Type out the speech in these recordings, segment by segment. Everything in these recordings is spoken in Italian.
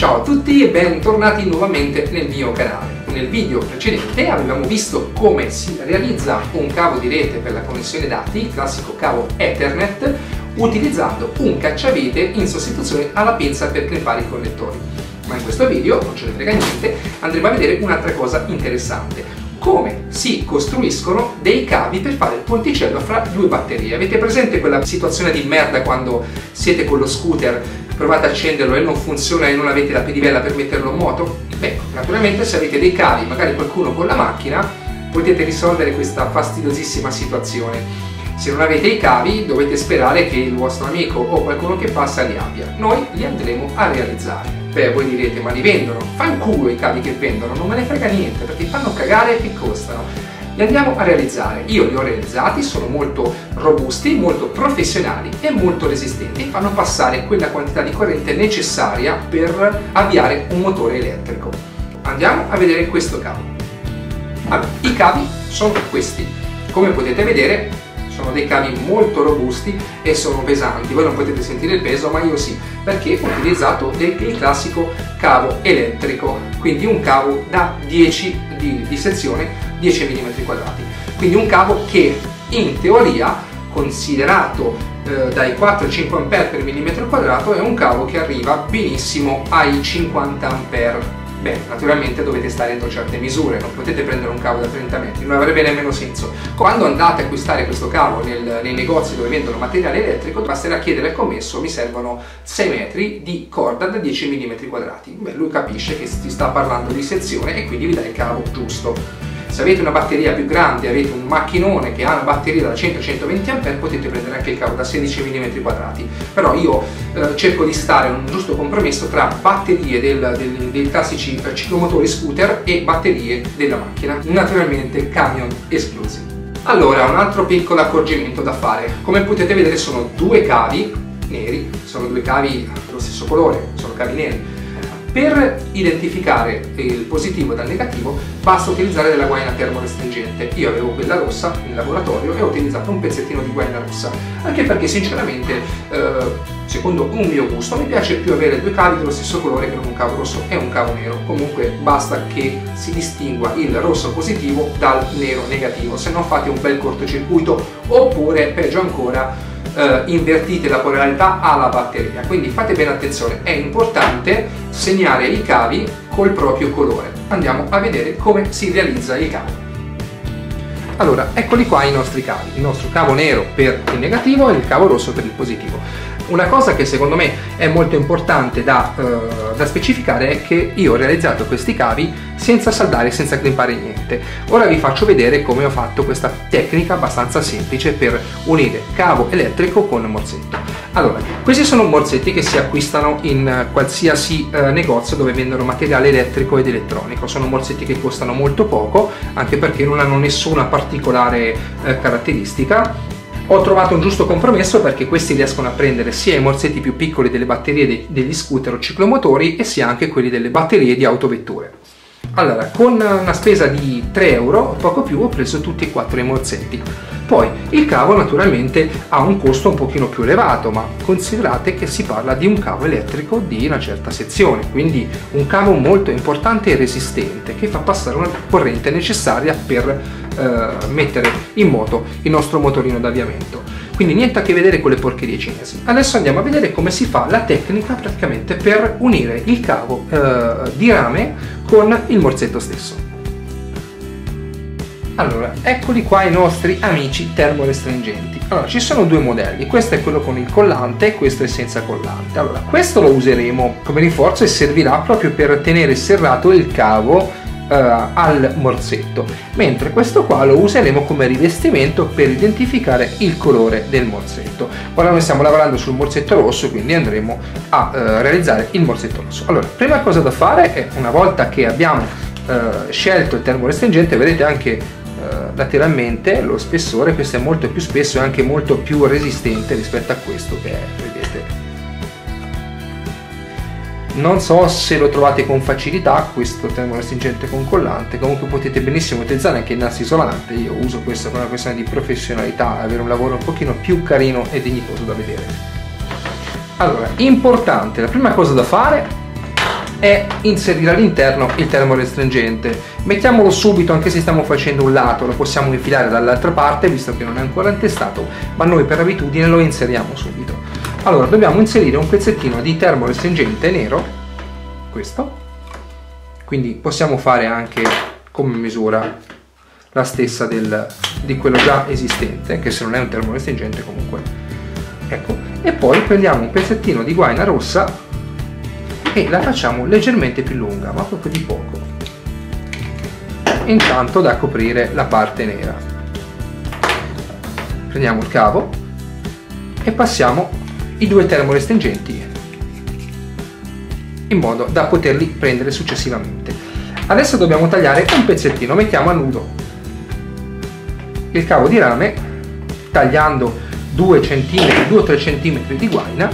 Ciao a tutti e bentornati nuovamente nel mio canale. Nel video precedente avevamo visto come si realizza un cavo di rete per la connessione dati, il classico cavo Ethernet, utilizzando un cacciavite in sostituzione alla pinza per crepare i connettori. Ma in questo video, non ce ne frega niente, andremo a vedere un'altra cosa interessante come si costruiscono dei cavi per fare il ponticello fra due batterie. Avete presente quella situazione di merda quando siete con lo scooter, provate a accenderlo e non funziona e non avete la pedivella per metterlo in moto? Beh, naturalmente se avete dei cavi, magari qualcuno con la macchina, potete risolvere questa fastidiosissima situazione. Se non avete i cavi dovete sperare che il vostro amico o qualcuno che passa li abbia. Noi li andremo a realizzare. Beh, voi direte, ma li vendono? Fanculo i cavi che vendono, non me ne frega niente, perché fanno cagare e costano. Li andiamo a realizzare. Io li ho realizzati, sono molto robusti, molto professionali e molto resistenti. Fanno passare quella quantità di corrente necessaria per avviare un motore elettrico. Andiamo a vedere questo cavo. Allora, i cavi sono questi. Come potete vedere sono dei cavi molto robusti e sono pesanti, voi non potete sentire il peso ma io sì, perché ho utilizzato il classico cavo elettrico, quindi un cavo da 10 di, di sezione 10 mm quadrati, quindi un cavo che in teoria considerato eh, dai 4-5 A per millimetro quadrato è un cavo che arriva benissimo ai 50 A Beh, naturalmente dovete stare entro certe misure, non potete prendere un cavo da 30 metri, non avrebbe nemmeno senso. Quando andate a acquistare questo cavo nel, nei negozi dove vendono materiale elettrico, basterà chiedere al commesso, mi servono 6 metri di corda da 10 mm quadrati. Beh, lui capisce che si sta parlando di sezione e quindi vi dà il cavo giusto. Se avete una batteria più grande, avete un macchinone che ha una batteria da 100-120 A, potete prendere anche il cavo da 16 mm quadrati. Però io eh, cerco di stare un giusto compromesso tra batterie del, del, dei classici eh, ciclomotori scooter e batterie della macchina, naturalmente camion esclusi. Allora, un altro piccolo accorgimento da fare. Come potete vedere sono due cavi neri, sono due cavi dello stesso colore, sono cavi neri per identificare il positivo dal negativo basta utilizzare della guaina termorestringente. Io avevo quella rossa in laboratorio e ho utilizzato un pezzettino di guaina rossa, anche perché sinceramente, eh, secondo un mio gusto, mi piace più avere due cavi dello stesso colore che un cavo rosso e un cavo nero. Comunque basta che si distingua il rosso positivo dal nero negativo, se no fate un bel cortocircuito oppure peggio ancora eh, invertite la polarità alla batteria. Quindi fate bene attenzione è importante segnare i cavi col proprio colore. Andiamo a vedere come si realizza il cavo. Allora eccoli qua i nostri cavi. Il nostro cavo nero per il negativo e il cavo rosso per il positivo una cosa che secondo me è molto importante da, uh, da specificare è che io ho realizzato questi cavi senza saldare, senza crimpare niente. Ora vi faccio vedere come ho fatto questa tecnica abbastanza semplice per unire cavo elettrico con morsetto. Allora, questi sono morsetti che si acquistano in qualsiasi uh, negozio dove vendono materiale elettrico ed elettronico. Sono morsetti che costano molto poco, anche perché non hanno nessuna particolare uh, caratteristica ho trovato un giusto compromesso perché questi riescono a prendere sia i morsetti più piccoli delle batterie de degli scooter o ciclomotori e sia anche quelli delle batterie di autovetture. Allora, con una spesa di 3 euro, poco più, ho preso tutti e quattro i morsetti. Poi il cavo naturalmente ha un costo un pochino più elevato, ma considerate che si parla di un cavo elettrico di una certa sezione, quindi un cavo molto importante e resistente che fa passare una corrente necessaria per eh, mettere in moto il nostro motorino d'avviamento. Quindi niente a che vedere con le porcherie cinesi. Adesso andiamo a vedere come si fa la tecnica praticamente per unire il cavo eh, di rame con il morsetto stesso. Allora, eccoli qua i nostri amici termorestringenti. Allora, ci sono due modelli, questo è quello con il collante e questo è senza collante. Allora, questo lo useremo come rinforzo e servirà proprio per tenere serrato il cavo eh, al morsetto, mentre questo qua lo useremo come rivestimento per identificare il colore del morsetto. Ora noi stiamo lavorando sul morsetto rosso, quindi andremo a eh, realizzare il morsetto rosso. Allora, prima cosa da fare è, una volta che abbiamo eh, scelto il termorestringente, vedete anche lateralmente lo spessore questo è molto più spesso e anche molto più resistente rispetto a questo che è vedete non so se lo trovate con facilità questo termorestringente con collante comunque potete benissimo utilizzare anche il nastro isolante io uso questo per una questione di professionalità avere un lavoro un pochino più carino e dignitoso da vedere allora importante la prima cosa da fare è inserire all'interno il termorestringente. Mettiamolo subito anche se stiamo facendo un lato, lo possiamo infilare dall'altra parte visto che non è ancora intestato, ma noi per abitudine lo inseriamo subito. Allora dobbiamo inserire un pezzettino di termorestringente nero, questo, quindi possiamo fare anche come misura la stessa del, di quello già esistente, che se non è un termorestringente comunque. Ecco, e poi prendiamo un pezzettino di guaina rossa e la facciamo leggermente più lunga, ma proprio di poco, intanto da coprire la parte nera. Prendiamo il cavo e passiamo i due termorestringenti in modo da poterli prendere successivamente. Adesso dobbiamo tagliare un pezzettino, mettiamo a nudo il cavo di rame tagliando 2 cm, 2-3 cm di guaina,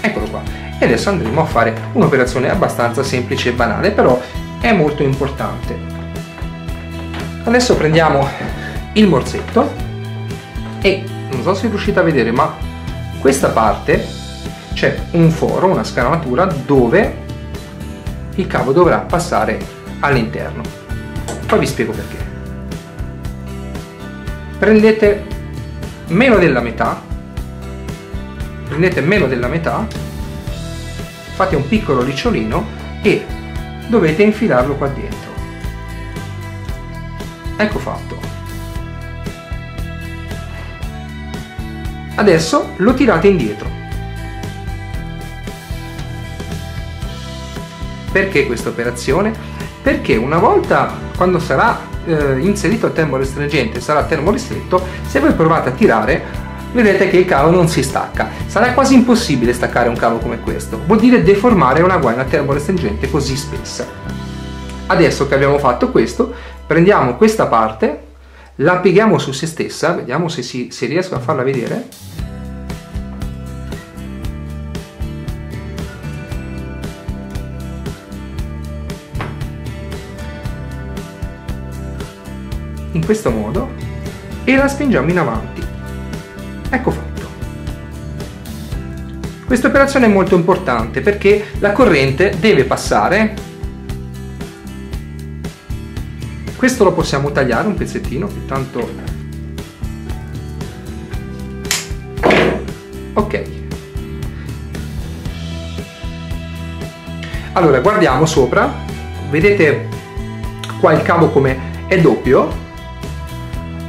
eccolo qua, e adesso andremo a fare un'operazione abbastanza semplice e banale però è molto importante. Adesso prendiamo il morsetto e non so se riuscite a vedere ma questa parte c'è un foro, una scanalatura dove il cavo dovrà passare all'interno poi vi spiego perché prendete meno della metà prendete meno della metà fate un piccolo ricciolino e dovete infilarlo qua dentro. Ecco fatto. Adesso lo tirate indietro. Perché questa operazione? Perché una volta quando sarà eh, inserito il termo restringente, sarà termo ristretto, se voi provate a tirare vedrete che il cavo non si stacca. Sarà quasi impossibile staccare un cavo come questo, vuol dire deformare una guaina termorestringente così spessa. Adesso che abbiamo fatto questo, prendiamo questa parte, la pieghiamo su se stessa, vediamo se, si, se riesco a farla vedere. In questo modo e la spingiamo in avanti. Ecco fatto. Questa operazione è molto importante perché la corrente deve passare. Questo lo possiamo tagliare un pezzettino, che tanto... Ok. Allora, guardiamo sopra, vedete qua il cavo come è doppio,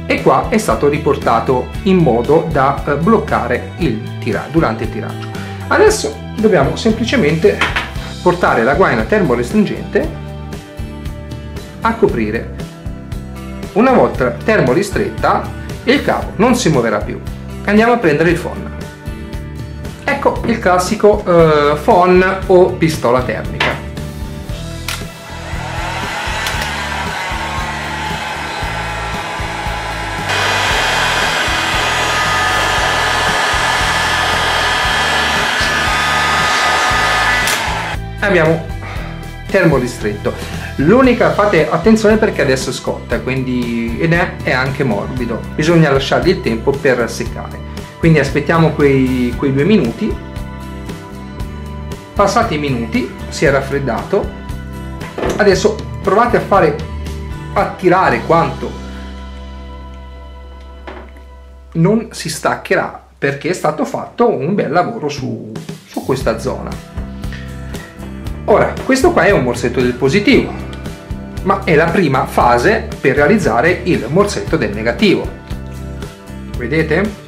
e qua è stato riportato in modo da eh, bloccare il tiraggio durante il tiraggio. Adesso dobbiamo semplicemente portare la guaina termorestringente a coprire. Una volta termoristretta il cavo non si muoverà più. Andiamo a prendere il phon. Ecco il classico eh, phon o pistola termica. abbiamo termoristretto l'unica fate attenzione perché adesso scotta quindi ed è, è anche morbido. Bisogna lasciargli il tempo per seccare. Quindi aspettiamo quei, quei due minuti. Passati i minuti si è raffreddato. Adesso provate a fare a tirare quanto non si staccherà perché è stato fatto un bel lavoro su, su questa zona Ora, questo qua è un morsetto del positivo, ma è la prima fase per realizzare il morsetto del negativo. Vedete?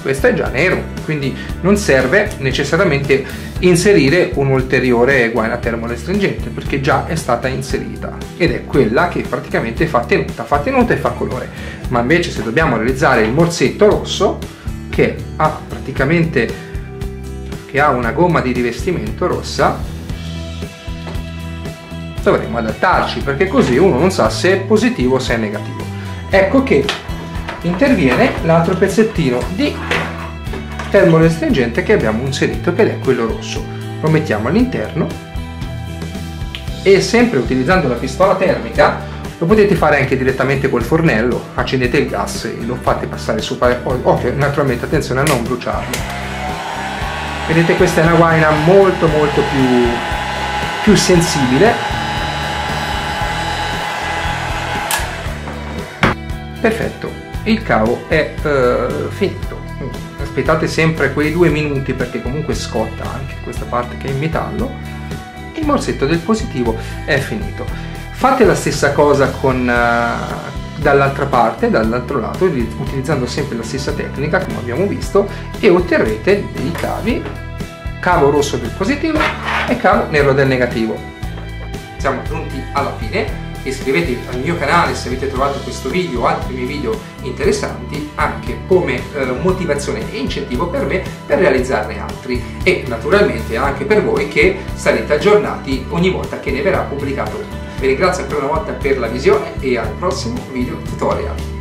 Questo è già nero, quindi non serve necessariamente inserire un'ulteriore guaina termorestringente perché già è stata inserita ed è quella che praticamente fa tenuta, fa tenuta e fa colore. Ma invece se dobbiamo realizzare il morsetto rosso che ha praticamente che ha una gomma di rivestimento rossa dovremo adattarci perché così uno non sa se è positivo o se è negativo. Ecco che interviene l'altro pezzettino di termorestringente che abbiamo inserito che è quello rosso. Lo mettiamo all'interno e sempre utilizzando la pistola termica lo potete fare anche direttamente col fornello. Accendete il gas e lo fate passare sopra. Occhio naturalmente attenzione a non bruciarlo vedete questa è una guaina molto molto più, più sensibile. Perfetto il cavo è uh, finito. Aspettate sempre quei due minuti perché comunque scotta anche questa parte che è in metallo. Il morsetto del positivo è finito. Fate la stessa cosa con uh, dall'altra parte dall'altro lato utilizzando sempre la stessa tecnica come abbiamo visto e otterrete dei cavi cavo rosso del positivo e cavo nero del negativo siamo giunti alla fine iscrivetevi al mio canale se avete trovato questo video o altri miei video interessanti anche come eh, motivazione e incentivo per me per realizzarne altri e naturalmente anche per voi che sarete aggiornati ogni volta che ne verrà pubblicato uno. Vi ringrazio ancora una volta per la visione e al prossimo video tutorial.